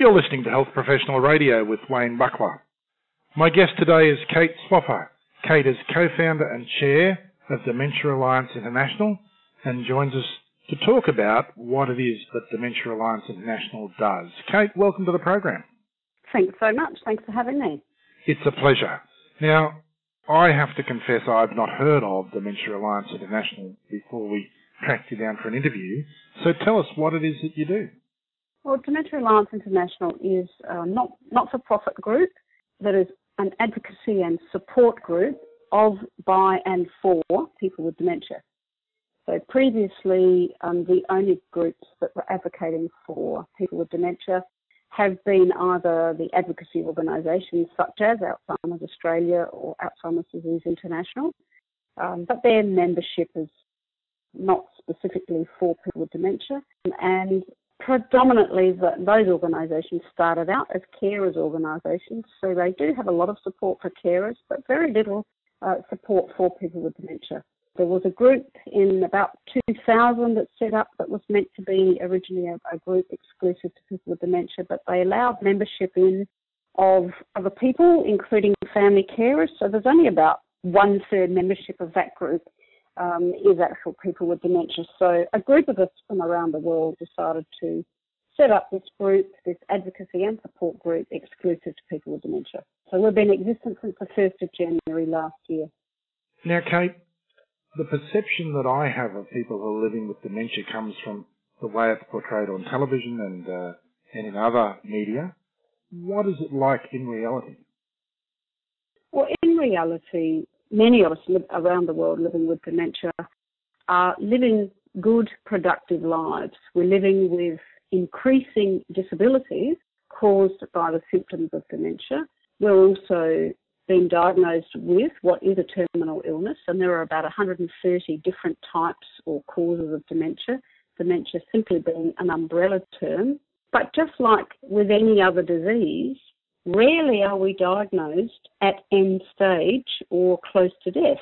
You're listening to Health Professional Radio with Wayne Bucklar. My guest today is Kate Swaffer. Kate is co-founder and chair of Dementia Alliance International and joins us to talk about what it is that Dementia Alliance International does. Kate, welcome to the program. Thanks so much. Thanks for having me. It's a pleasure. Now, I have to confess I've not heard of Dementia Alliance International before we tracked you down for an interview. So tell us what it is that you do. Well, Dementia Alliance International is a not, not-for-profit group that is an advocacy and support group of, by and for people with dementia. So previously, um, the only groups that were advocating for people with dementia have been either the advocacy organisations such as Alzheimer's Australia or Alzheimer's Disease International, um, but their membership is not specifically for people with dementia. And predominantly the, those organisations started out as carers organisations, so they do have a lot of support for carers, but very little uh, support for people with dementia. There was a group in about 2000 that set up that was meant to be originally a, a group exclusive to people with dementia, but they allowed membership in of other people, including family carers. So there's only about one third membership of that group um, is actual people with dementia. So a group of us from around the world decided to set up this group, this advocacy and support group exclusive to people with dementia. So we've been in existence since the 1st of January last year. Now, Kate, the perception that I have of people who are living with dementia comes from the way it's portrayed on television and, uh, and in other media. What is it like in reality? Well, in reality, many of us live around the world living with dementia are living good, productive lives. We're living with increasing disabilities caused by the symptoms of dementia. We're also being diagnosed with what is a terminal illness, and there are about 130 different types or causes of dementia, dementia simply being an umbrella term. But just like with any other disease, Rarely are we diagnosed at end stage or close to death.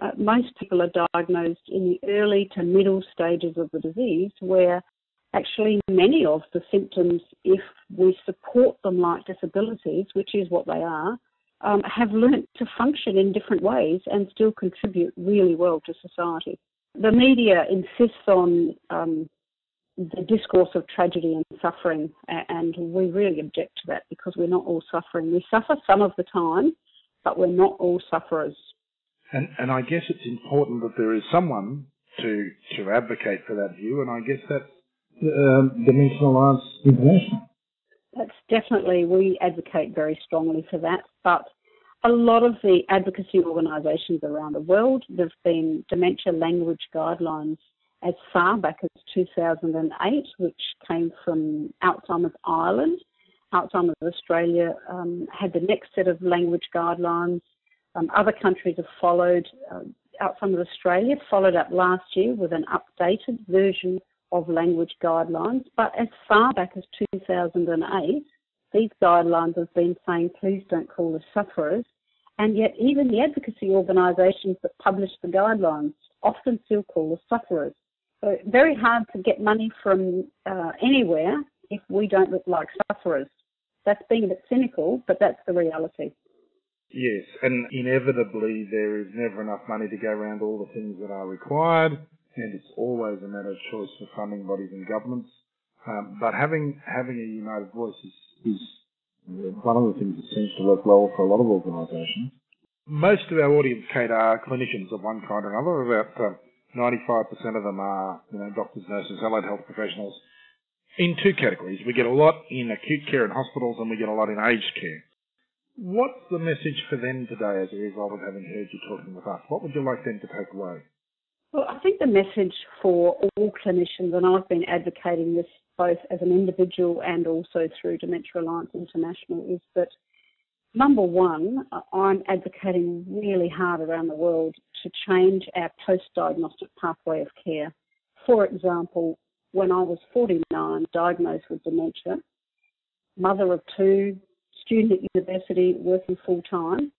Uh, most people are diagnosed in the early to middle stages of the disease, where actually many of the symptoms, if we support them like disabilities, which is what they are, um, have learnt to function in different ways and still contribute really well to society. The media insists on um, the discourse of tragedy and suffering, and we really object to that because we're not all suffering. We suffer some of the time, but we're not all sufferers. And, and I guess it's important that there is someone to to advocate for that view, and I guess that's um, Dementia Alliance International. That's definitely we advocate very strongly for that, but a lot of the advocacy organisations around the world, there've been dementia language guidelines as far back as 2008, which came from Alzheimer's Ireland. Alzheimer's Australia um, had the next set of language guidelines. Um, other countries have followed. Uh, Alzheimer's Australia followed up last year with an updated version of language guidelines. But as far back as 2008, these guidelines have been saying, please don't call us sufferers. And yet, even the advocacy organisations that publish the guidelines often still call us sufferers. So very hard to get money from uh, anywhere if we don't look like sufferers. That's being a bit cynical, but that's the reality. Yes, and inevitably there is never enough money to go around all the things that are required, and it's always a matter of choice for funding bodies and governments. Um, but having having a united voice is, is one of the things that seems to work well for a lot of organisations. Most of our audience, Kate, are clinicians of one kind or another. About uh, 95% of them are, you know, doctors, nurses, allied health professionals in two categories. We get a lot in acute care in hospitals and we get a lot in aged care. What's the message for them today as a result of having heard you talking with us? What would you like them to take away? Well, I think the message for all clinicians, and I've been advocating this both as an individual and also through Dementia Alliance International, is that number one, I'm advocating really hard around the world to change our post-diagnostic pathway of care. For example, when I was 49, diagnosed with dementia, mother of two, student at university, working full time,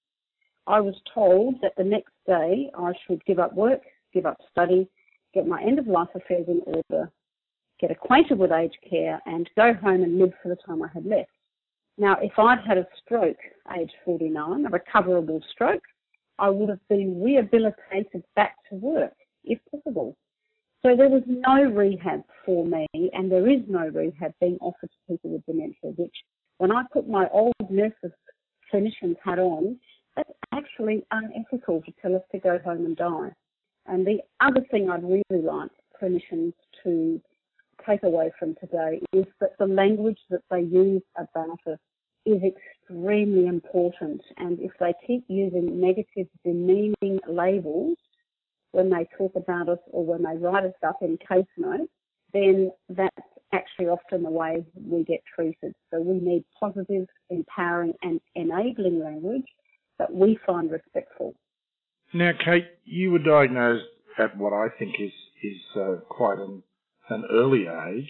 I was told that the next day I should give up work, give up study, get my end of life affairs in order, get acquainted with aged care, and go home and live for the time I had left. Now, if I'd had a stroke age 49, a recoverable stroke, I would have been rehabilitated back to work, if possible. So there was no rehab for me, and there is no rehab being offered to people with dementia, which when I put my old nurse's clinician's hat on, that's actually unethical to tell us to go home and die. And the other thing I'd really like clinicians to take away from today is that the language that they use about us is extremely important. And if they keep using negative, demeaning labels when they talk about us or when they write us up in case notes, then that's actually often the way we get treated. So we need positive, empowering, and enabling language that we find respectful. Now, Kate, you were diagnosed at what I think is is uh, quite an, an early age.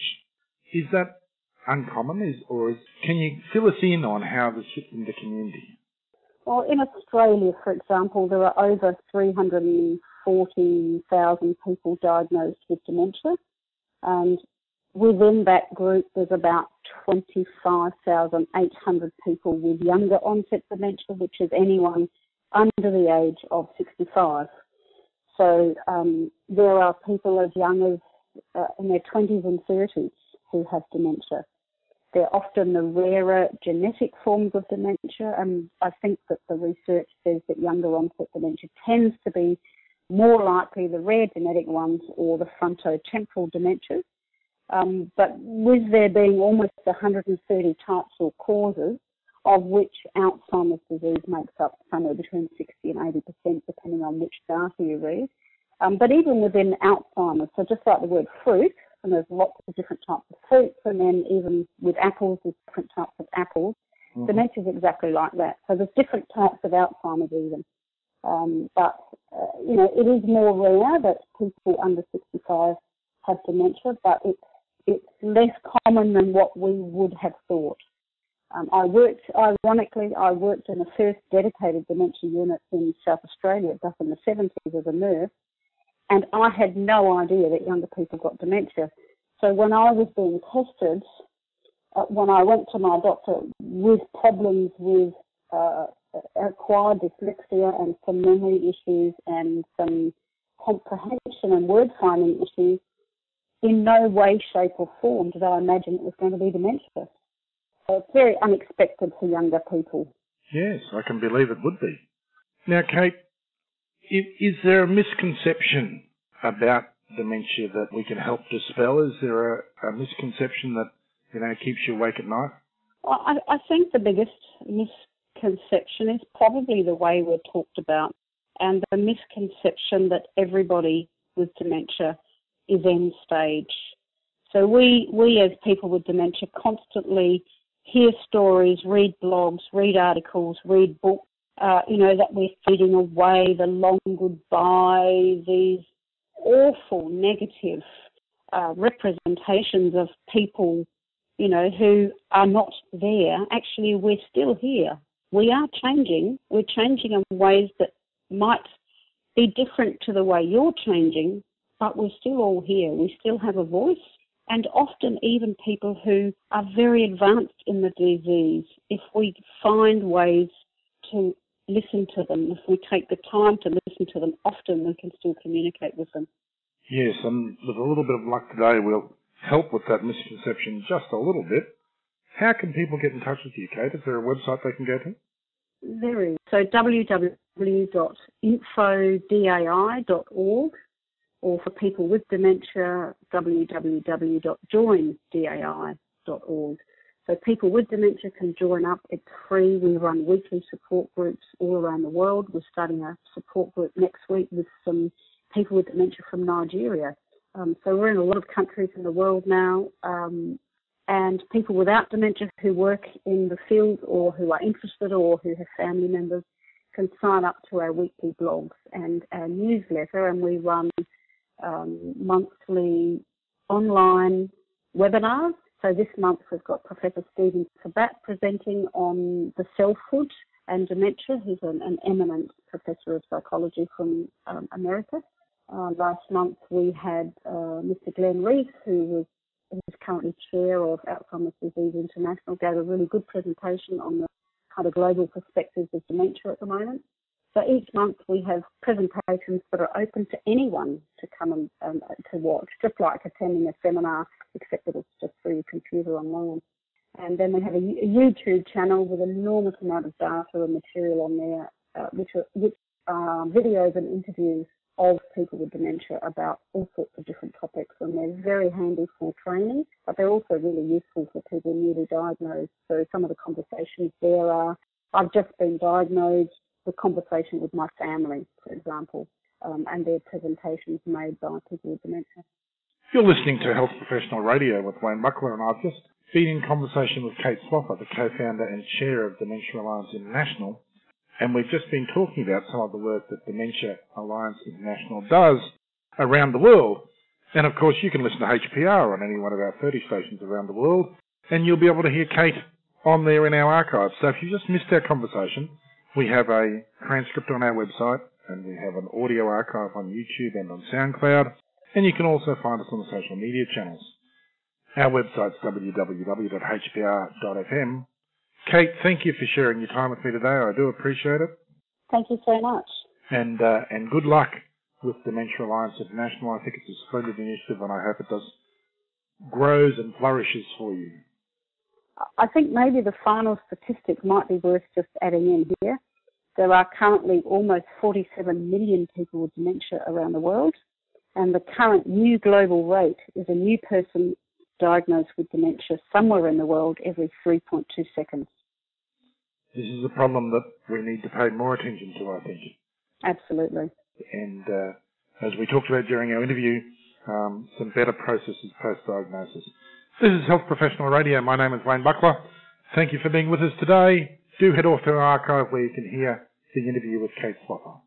Is that uncommon, is, or is, can you fill us in on how this fits in the community? Well, in Australia, for example, there are over 340,000 people diagnosed with dementia, and within that group, there's about 25,800 people with younger onset dementia, which is anyone under the age of 65. So um, there are people as young as uh, in their 20s and 30s who have dementia. They're often the rarer genetic forms of dementia, and I think that the research says that younger onset dementia tends to be more likely the rare genetic ones or the frontotemporal dementias. Um, but with there being almost 130 types or causes, of which Alzheimer's disease makes up somewhere between 60 and 80%, depending on which data you read. Um, but even within Alzheimer's, so just like the word fruit, and there's lots of different types of fruits, and then even with apples, there's different types of apples. Mm-hmm. Dementia is exactly like that. So there's different types of Alzheimer's even. Um, but, uh, you know, it is more rare that people under 65 have dementia, but it's, it's less common than what we would have thought. Um, I worked, ironically, I worked in the first dedicated dementia unit in South Australia back in the 70s as a nurse, and I had no idea that younger people got dementia. So when I was being tested, uh, when I went to my doctor with problems with uh, acquired dyslexia and some memory issues and some comprehension and word finding issues, in no way, shape, or form did I imagine it was going to be dementia. So it's very unexpected for younger people. Yes, I can believe it would be. Now, Kate, is there a misconception about dementia that we can help dispel? Is there a, a misconception that you know keeps you awake at night? I, I think the biggest misconception is probably the way we're talked about, and the misconception that everybody with dementia is end stage. So we we as people with dementia constantly hear stories, read blogs, read articles, read books uh, you know, that we're feeding away the long goodbye, these awful negative uh, representations of people, you know, who are not there. Actually, we're still here. We are changing. We're changing in ways that might be different to the way you're changing, but we're still all here. We still have a voice. And often, even people who are very advanced in the disease, if we find ways to listen to them. If we take the time to listen to them often, we can still communicate with them. Yes, and with a little bit of luck today, we'll help with that misconception just a little bit. How can people get in touch with you, Kate? Is there a website they can go to? There is. So www.infodai.org or for people with dementia, www.joindai.org. So people with dementia can join up. It's free. We run weekly support groups all around the world. We're starting a support group next week with some people with dementia from Nigeria. Um, so we're in a lot of countries in the world now. Um, and people without dementia who work in the field or who are interested or who have family members can sign up to our weekly blogs and our newsletter. And we run um, monthly online webinars so this month we've got Professor Stephen Sabat presenting on the selfhood and dementia. He's an, an eminent professor of psychology from um, America. Uh, last month we had uh, Mr. Glenn Rees, who was who's currently chair of Alzheimer's Disease International, gave a really good presentation on the kind of global perspectives of dementia at the moment. So each month we have presentations that are open to anyone to come and um, to watch, just like attending a seminar, except that it's just through your computer online. And then we have a, YouTube channel with an enormous amount of data and material on there, uh, which are which are videos and interviews of people with dementia about all sorts of different topics and they're very handy for training, but they're also really useful for people newly diagnosed. So some of the conversations there are, I've just been diagnosed, the conversation with my family, for example, um, and their presentations made by people with dementia. You're listening to Health Professional Radio with Wayne Bucklar and I've just been in conversation with Kate Swaffer, the co-founder and chair of Dementia Alliance International, and we've just been talking about some of the work that Dementia Alliance International does around the world. And of course, you can listen to HPR on any one of our 30 stations around the world, and you'll be able to hear Kate on there in our archives. So if you just missed our conversation, we have a transcript on our website, and we have an audio archive on YouTube and on SoundCloud, and you can also find us on the social media channels. Our website's www.hpr.fm, Kate, thank you for sharing your time with me today. I do appreciate it. Thank you so much. And uh, and good luck with Dementia Alliance International. I think it's a splendid initiative, and I hope it does grows and flourishes for you. I think maybe the final statistic might be worth just adding in here. There are currently almost 47 million people with dementia around the world, and the current new global rate is a new person diagnosed with dementia somewhere in the world every 3.2 seconds. This is a problem that we need to pay more attention to, I think. Absolutely. And uh, as we talked about during our interview, um, some better processes post-diagnosis. This is Health Professional Radio. My name is Wayne Bucklar. Thank you for being with us today. Do head off to our archive where you can hear the interview with Kate Swaffer.